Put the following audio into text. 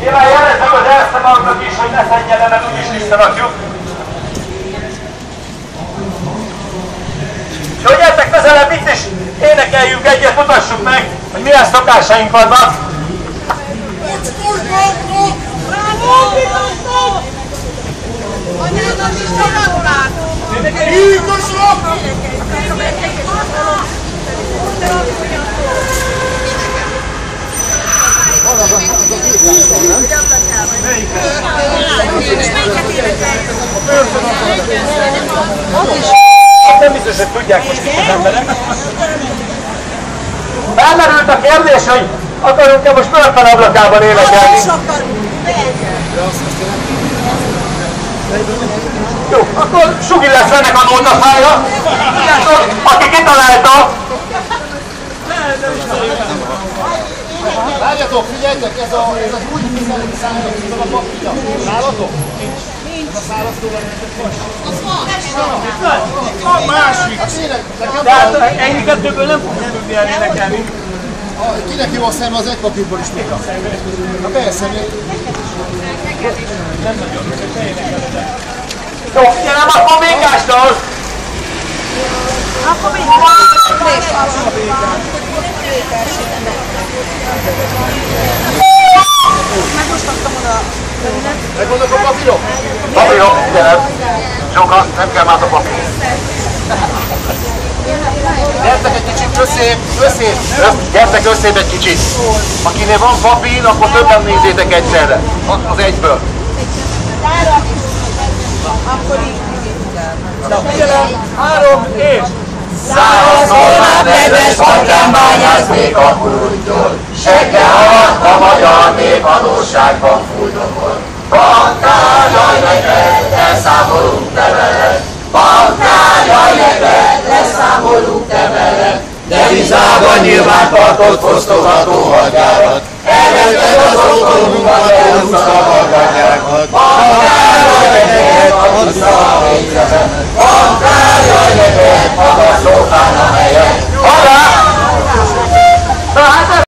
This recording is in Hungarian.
Nyilván jelezzük az elszabadnak is, hogy ne szedje le, mert úgyis visszarakjuk. Hogy gyertek közelebb itt is énekeljünk egyet, mutassuk meg, hogy milyen szokásaink vannak. Azt nem biztos, hogy tudják most itt az emberek. Felmerült a kérdés, hogy akarunk-e most Mörkön ablakában énekelni. Jó, akkor Sugi lesz ennek a nótafája. Várjatok, figyeljetek, ez a, ez az új szállító, ez a papírja. Nálatok? Nincs. A szállasztóval van másik. Hát tényleg, nekem De hát van. ennyi kettőből nem fogunk tudni elnénekelni. A- Kinek jó a szem, az egy papírból is tudja. Na persze, még Jó, ugye nem akkor békástól. megvannak a papírok? Papírok, figyelem. Zsoka, nem kell már a papír. Gyertek egy kicsit összép, összép. Össz- Gyertek összébb egy kicsit. Akinél van papír, akkor többen nézzétek egyszerre. Az egyből. Na, figyelem, három és... Szólnál nedves partján bányásznék a kultól, Segge alatt a magyar nép adósságban fújdokol. Bankár, jaj neked, leszámolunk te veled, Bankár, jaj neked, leszámolunk te veled, Devizában nyilván tartott fosztogató hadjárat, Elvetted az otthonunkat, elhúzta a magadjákat. Bankár, jaj neked,